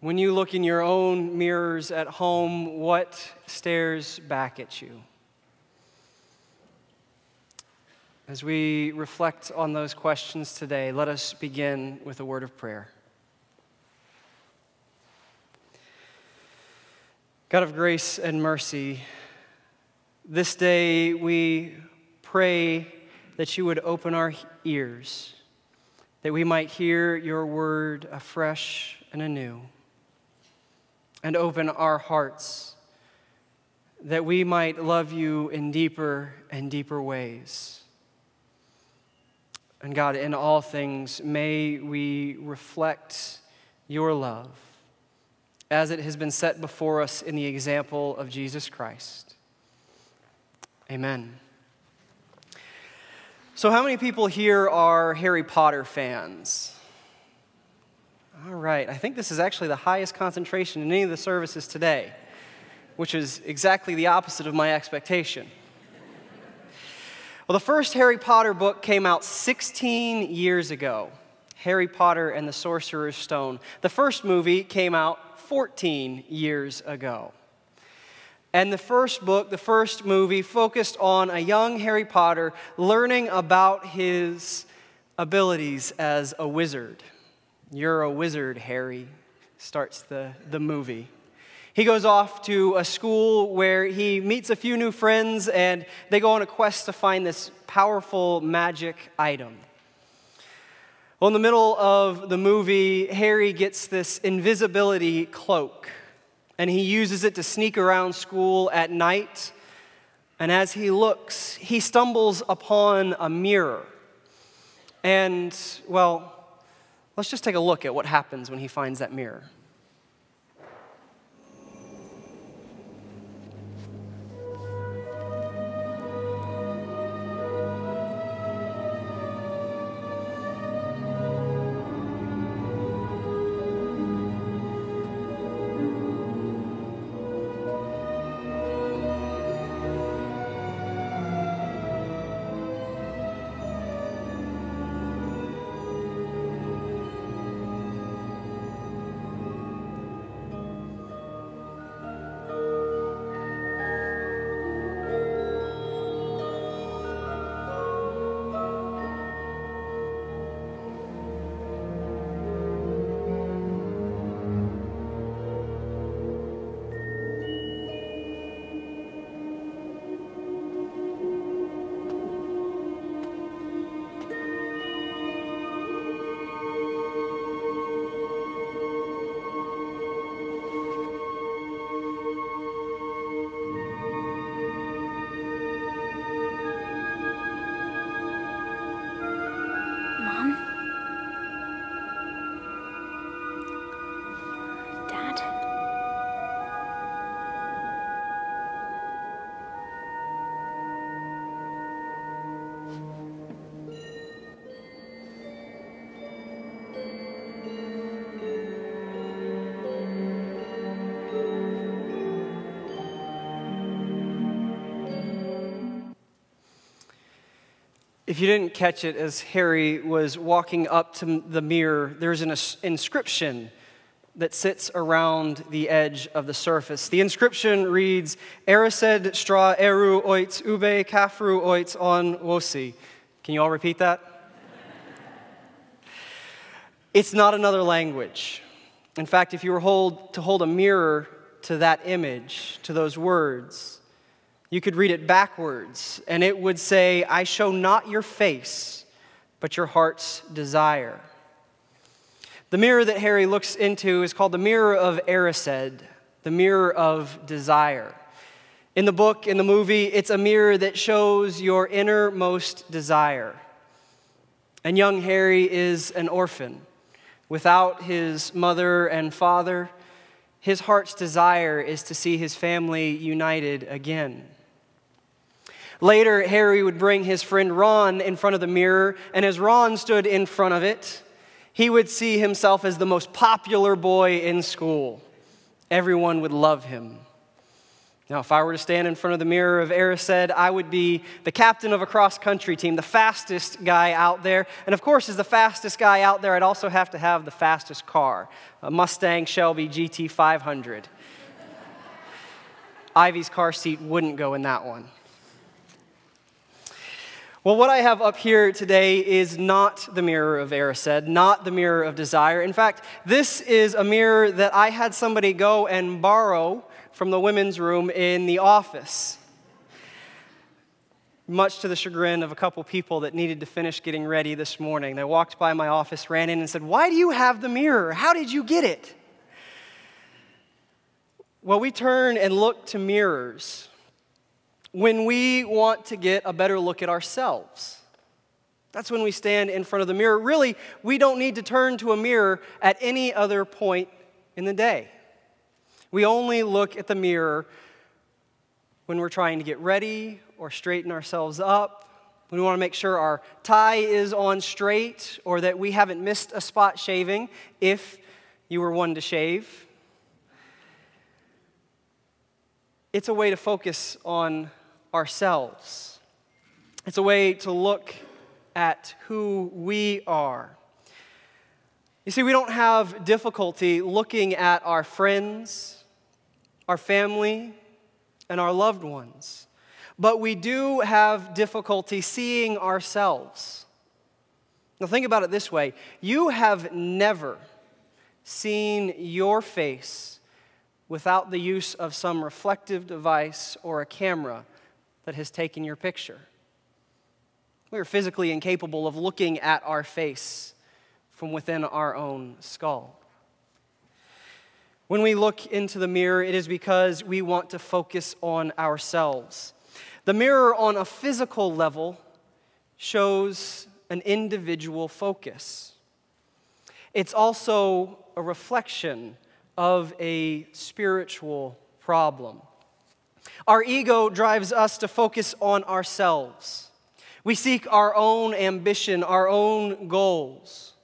When you look in your own mirrors at home, what stares back at you? As we reflect on those questions today, let us begin with a word of prayer. God of grace and mercy, this day we pray that you would open our ears, that we might hear your word afresh and anew, and open our hearts, that we might love you in deeper and deeper ways. And God, in all things, may we reflect your love as it has been set before us in the example of Jesus Christ. Amen. So, how many people here are Harry Potter fans? All right, I think this is actually the highest concentration in any of the services today, which is exactly the opposite of my expectation. Well, the first Harry Potter book came out 16 years ago Harry Potter and the Sorcerer's Stone. The first movie came out 14 years ago. And the first book, the first movie, focused on a young Harry Potter learning about his abilities as a wizard. You're a wizard, Harry, starts the, the movie. He goes off to a school where he meets a few new friends and they go on a quest to find this powerful magic item. Well, in the middle of the movie, Harry gets this invisibility cloak, and he uses it to sneak around school at night. And as he looks, he stumbles upon a mirror. And, well, let's just take a look at what happens when he finds that mirror. If you didn't catch it as Harry was walking up to the mirror, there's an inscription that sits around the edge of the surface. The inscription reads, Erised stra eru oit ube kafru oit on wosi. Can you all repeat that? it's not another language. In fact, if you were hold, to hold a mirror to that image, to those words, you could read it backwards, and it would say, I show not your face, but your heart's desire. The mirror that Harry looks into is called the mirror of Erised, the mirror of desire. In the book, in the movie, it's a mirror that shows your innermost desire. And young Harry is an orphan. Without his mother and father, his heart's desire is to see his family united again. Later, Harry would bring his friend Ron in front of the mirror, and as Ron stood in front of it, he would see himself as the most popular boy in school. Everyone would love him. Now, if I were to stand in front of the mirror of Erised, I would be the captain of a cross country team, the fastest guy out there. And of course, as the fastest guy out there, I'd also have to have the fastest car a Mustang Shelby GT 500. Ivy's car seat wouldn't go in that one. Well, what I have up here today is not the mirror of Erised, not the mirror of desire. In fact, this is a mirror that I had somebody go and borrow from the women's room in the office. Much to the chagrin of a couple people that needed to finish getting ready this morning. They walked by my office, ran in, and said, Why do you have the mirror? How did you get it? Well, we turn and look to mirrors when we want to get a better look at ourselves. That's when we stand in front of the mirror. Really, we don't need to turn to a mirror at any other point in the day. We only look at the mirror when we're trying to get ready or straighten ourselves up, when we want to make sure our tie is on straight or that we haven't missed a spot shaving if you were one to shave. It's a way to focus on ourselves. It's a way to look at who we are. You see, we don't have difficulty looking at our friends our family, and our loved ones. But we do have difficulty seeing ourselves. Now, think about it this way you have never seen your face without the use of some reflective device or a camera that has taken your picture. We are physically incapable of looking at our face from within our own skull. When we look into the mirror, it is because we want to focus on ourselves. The mirror, on a physical level, shows an individual focus. It's also a reflection of a spiritual problem. Our ego drives us to focus on ourselves. We seek our own ambition, our own goals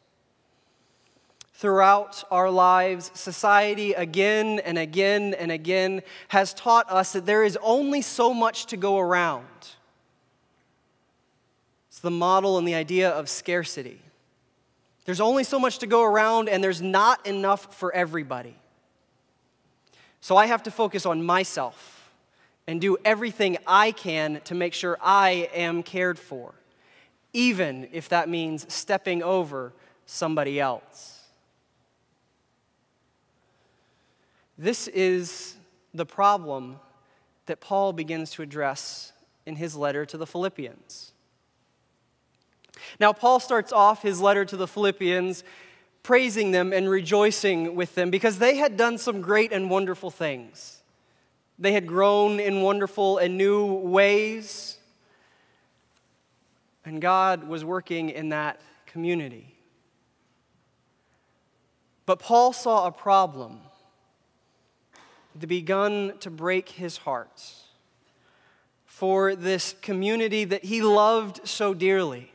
throughout our lives, society again and again and again has taught us that there is only so much to go around. It's the model and the idea of scarcity. There's only so much to go around, and there's not enough for everybody. So I have to focus on myself and do everything I can to make sure I am cared for, even if that means stepping over somebody else. This is the problem that Paul begins to address in his letter to the Philippians. Now, Paul starts off his letter to the Philippians praising them and rejoicing with them because they had done some great and wonderful things. They had grown in wonderful and new ways, and God was working in that community. But Paul saw a problem had begun to break his heart for this community that he loved so dearly,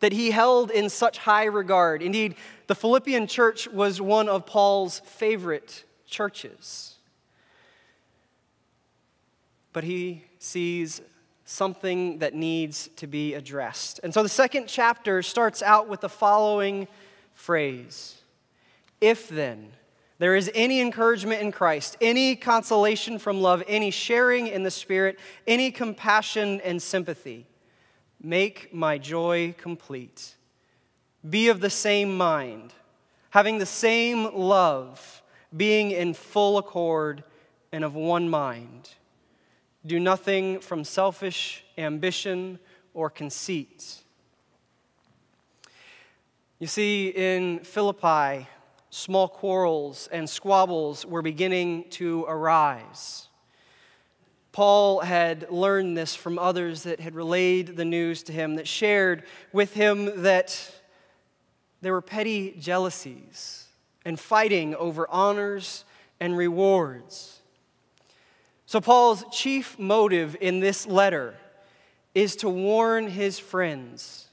that he held in such high regard. Indeed, the Philippian church was one of Paul's favorite churches. But he sees something that needs to be addressed. And so the second chapter starts out with the following phrase If then, there is any encouragement in Christ, any consolation from love, any sharing in the Spirit, any compassion and sympathy. Make my joy complete. Be of the same mind, having the same love, being in full accord and of one mind. Do nothing from selfish ambition or conceit. You see, in Philippi, small quarrels and squabbles were beginning to arise. Paul had learned this from others that had relayed the news to him, that shared with him that there were petty jealousies and fighting over honors and rewards. So, Paul's chief motive in this letter is to warn his friends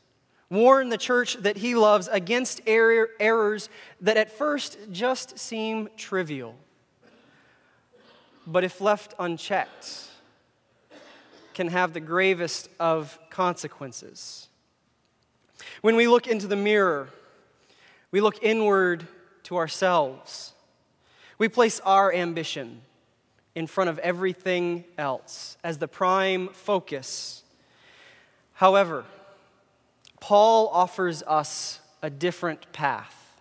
warn the church that he loves against error, errors that at first just seem trivial. but if left unchecked, can have the gravest of consequences. When we look into the mirror, we look inward to ourselves. We place our ambition in front of everything else as the prime focus. However, Paul offers us a different path.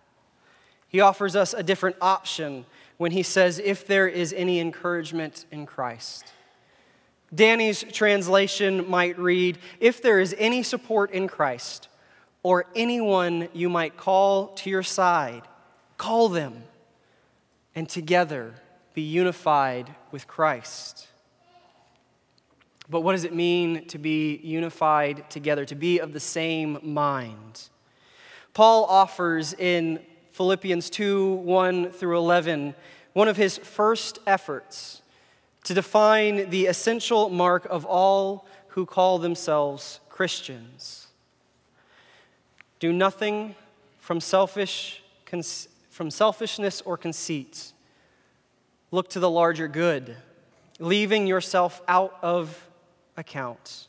He offers us a different option when he says, if there is any encouragement in Christ. Danny's translation might read, if there is any support in Christ, or anyone you might call to your side, call them, and together be unified with Christ. But what does it mean to be unified together, to be of the same mind? Paul offers in Philippians 2 1 through 11 one of his first efforts to define the essential mark of all who call themselves Christians. Do nothing from, selfish, from selfishness or conceit Look to the larger good, leaving yourself out of account.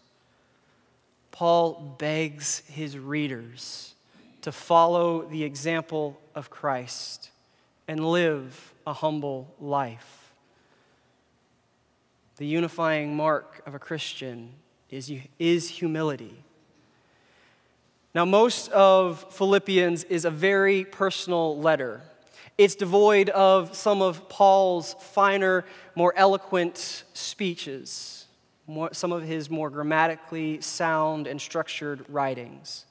Paul begs his readers to follow the example of Christ and live a humble life. The unifying mark of a Christian is, is humility. Now, most of Philippians is a very personal letter. It's devoid of some of Paul's finer, more eloquent speeches, more, some of his more grammatically sound and structured writings.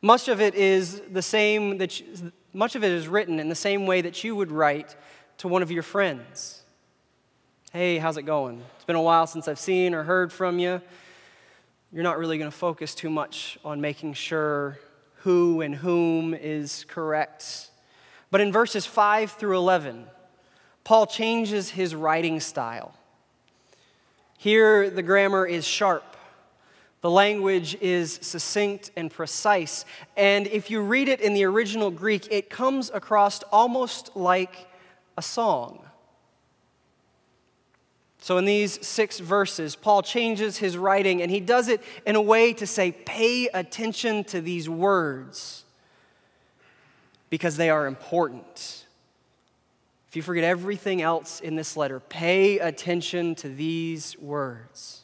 Much of it is the same that you, much of it is written in the same way that you would write to one of your friends. Hey, how's it going? It's been a while since I've seen or heard from you. You're not really going to focus too much on making sure who and whom is correct but in verses 5 through 11, Paul changes his writing style. Here, the grammar is sharp. The language is succinct and precise. And if you read it in the original Greek, it comes across almost like a song. So, in these six verses, Paul changes his writing and he does it in a way to say, pay attention to these words because they are important. If you forget everything else in this letter, pay attention to these words.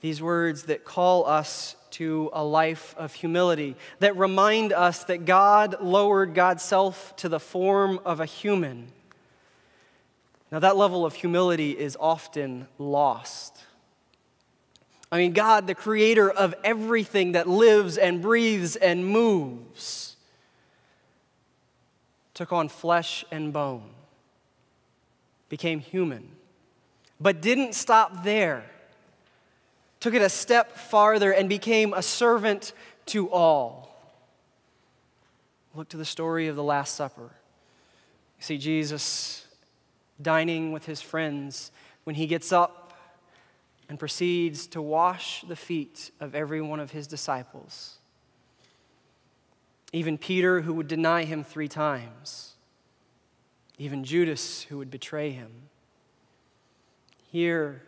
These words that call us to a life of humility, that remind us that God lowered God's self to the form of a human. Now, that level of humility is often lost. I mean, God, the creator of everything that lives and breathes and moves took on flesh and bone, became human, but didn't stop there. Took it a step farther and became a servant to all. Look to the story of the Last Supper. You see Jesus dining with his friends when he gets up and proceeds to wash the feet of every one of his disciples. Even Peter, who would deny him three times. Even Judas, who would betray him. Here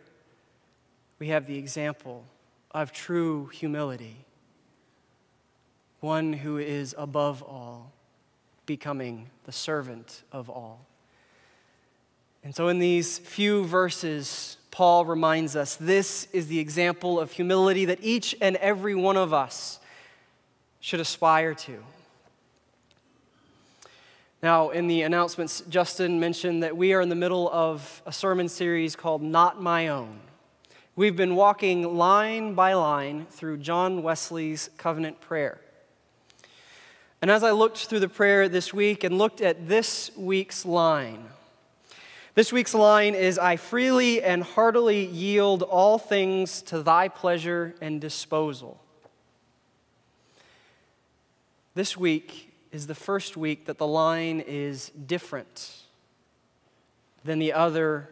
we have the example of true humility. One who is above all, becoming the servant of all. And so, in these few verses, Paul reminds us this is the example of humility that each and every one of us should aspire to. Now, in the announcements, Justin mentioned that we are in the middle of a sermon series called Not My Own. We've been walking line by line through John Wesley's covenant prayer. And as I looked through the prayer this week and looked at this week's line, this week's line is I freely and heartily yield all things to thy pleasure and disposal. This week, is the first week that the line is different than the other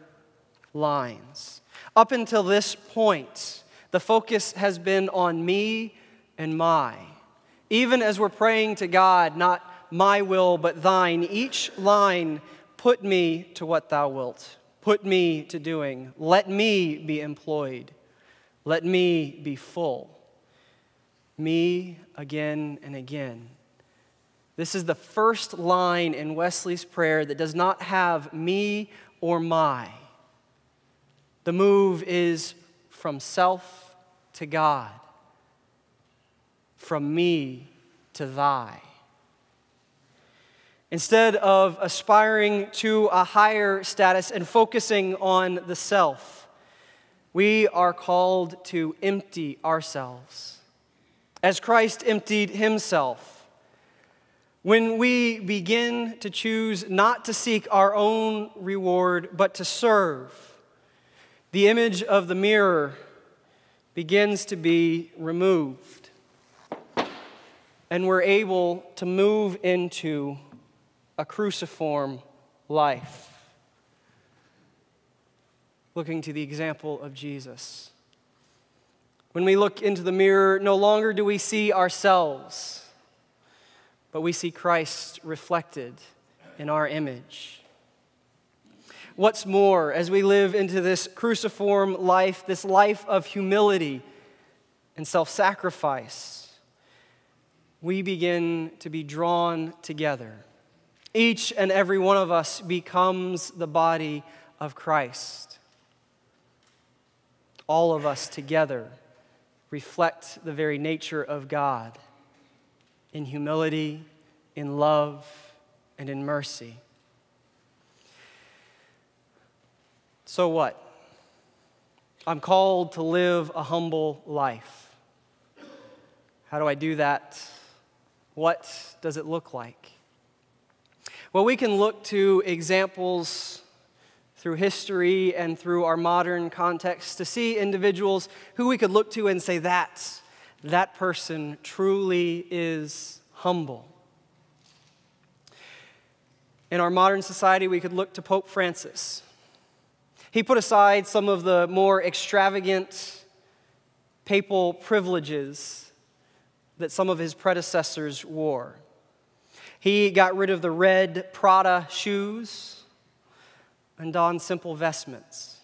lines. Up until this point, the focus has been on me and my. Even as we're praying to God, not my will, but thine, each line, put me to what thou wilt. put me to doing. Let me be employed. Let me be full. Me again and again. This is the first line in Wesley's prayer that does not have me or my. The move is from self to God, from me to thy. Instead of aspiring to a higher status and focusing on the self, we are called to empty ourselves. As Christ emptied himself, when we begin to choose not to seek our own reward, but to serve, the image of the mirror begins to be removed. And we're able to move into a cruciform life. Looking to the example of Jesus. When we look into the mirror, no longer do we see ourselves, but we see Christ reflected in our image. What's more, as we live into this cruciform life, this life of humility and self sacrifice, we begin to be drawn together each and every one of us becomes the body of Christ. All of us together reflect the very nature of God in humility, in love, and in mercy. So what? I'm called to live a humble life. How do I do that? What does it look like? Well, we can look to examples through history and through our modern context to see individuals who we could look to and say, that, that person truly is humble. In our modern society, we could look to Pope Francis. He put aside some of the more extravagant papal privileges that some of his predecessors wore. He got rid of the red Prada shoes and donned simple vestments.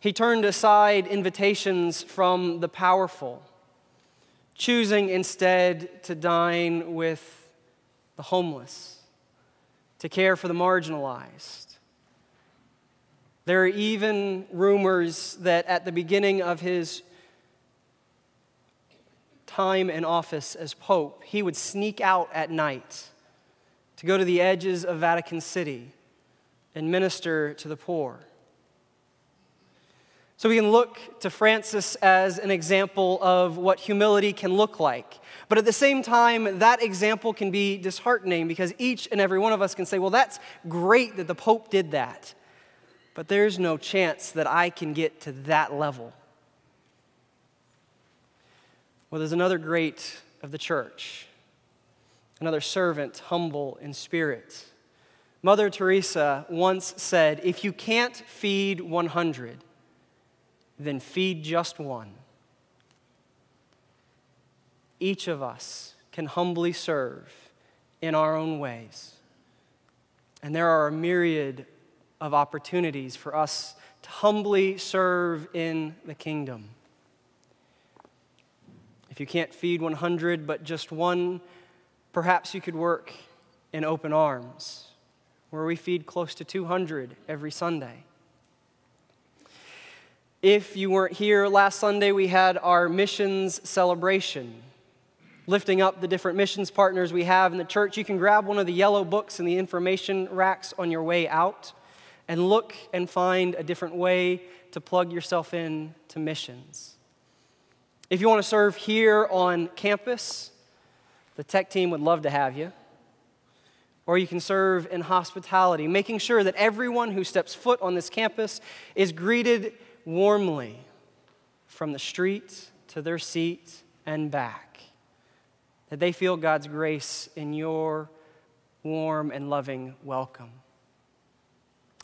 He turned aside invitations from the powerful, choosing instead to dine with the homeless, to care for the marginalized. There are even rumors that at the beginning of his time in office as Pope, he would sneak out at night to go to the edges of Vatican City and minister to the poor. So we can look to Francis as an example of what humility can look like. But at the same time, that example can be disheartening because each and every one of us can say, well, that's great that the Pope did that, but there's no chance that I can get to that level. Well, there's another great of the church, another servant, humble in spirit. Mother Teresa once said, If you can't feed 100, then feed just one. Each of us can humbly serve in our own ways. And there are a myriad of opportunities for us to humbly serve in the kingdom. If you can't feed 100 but just one, perhaps you could work in open arms, where we feed close to 200 every Sunday. If you weren't here last Sunday, we had our missions celebration, lifting up the different missions partners we have in the church. You can grab one of the yellow books in the information racks on your way out and look and find a different way to plug yourself in to missions. If you want to serve here on campus, the tech team would love to have you. Or you can serve in hospitality, making sure that everyone who steps foot on this campus is greeted warmly from the street to their seat and back. That they feel God's grace in your warm and loving welcome.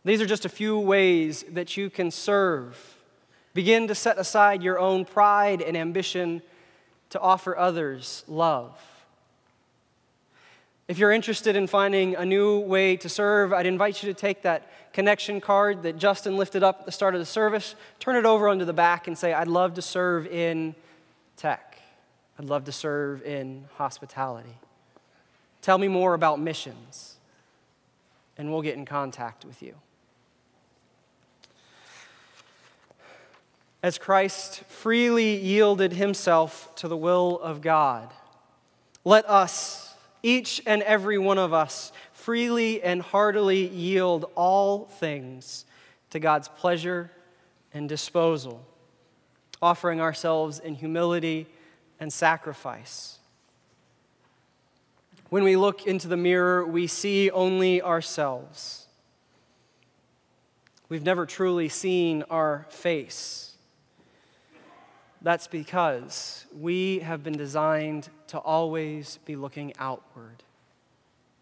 These are just a few ways that you can serve Begin to set aside your own pride and ambition to offer others love. If you're interested in finding a new way to serve, I'd invite you to take that connection card that Justin lifted up at the start of the service, turn it over onto the back, and say, I'd love to serve in tech. I'd love to serve in hospitality. Tell me more about missions, and we'll get in contact with you. As Christ freely yielded himself to the will of God, let us each and every one of us freely and heartily yield all things to God's pleasure and disposal, offering ourselves in humility and sacrifice. When we look into the mirror, we see only ourselves. We've never truly seen our face. That's because we have been designed to always be looking outward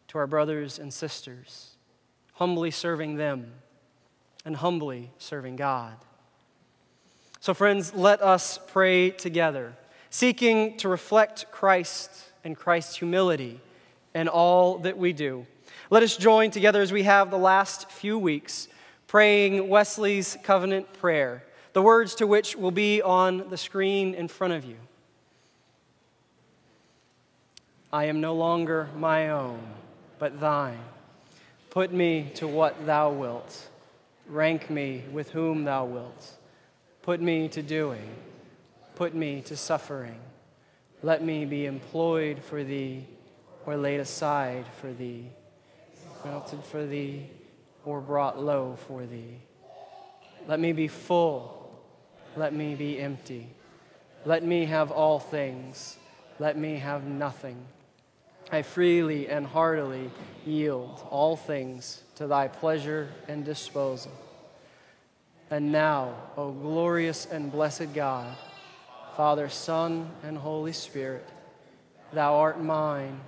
to our brothers and sisters, humbly serving them and humbly serving God. So, friends, let us pray together, seeking to reflect Christ and Christ's humility in all that we do. Let us join together as we have the last few weeks praying Wesley's covenant prayer the words to which will be on the screen in front of you. I am no longer my own, but thine. Put me to what thou wilt. Rank me with whom thou wilt. Put me to doing. Put me to suffering. Let me be employed for thee, or laid aside for thee, melted for thee, or brought low for thee. Let me be full let me be empty. Let me have all things. Let me have nothing. I freely and heartily yield all things to thy pleasure and disposal. And now, O glorious and blessed God, Father, Son, and Holy Spirit, thou art mine,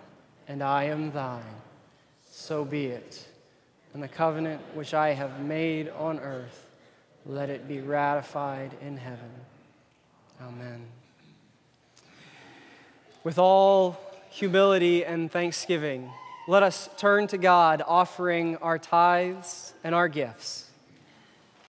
and I am thine. So be it. And the covenant which I have made on earth let it be ratified in heaven. Amen. With all humility and thanksgiving, let us turn to God, offering our tithes and our gifts.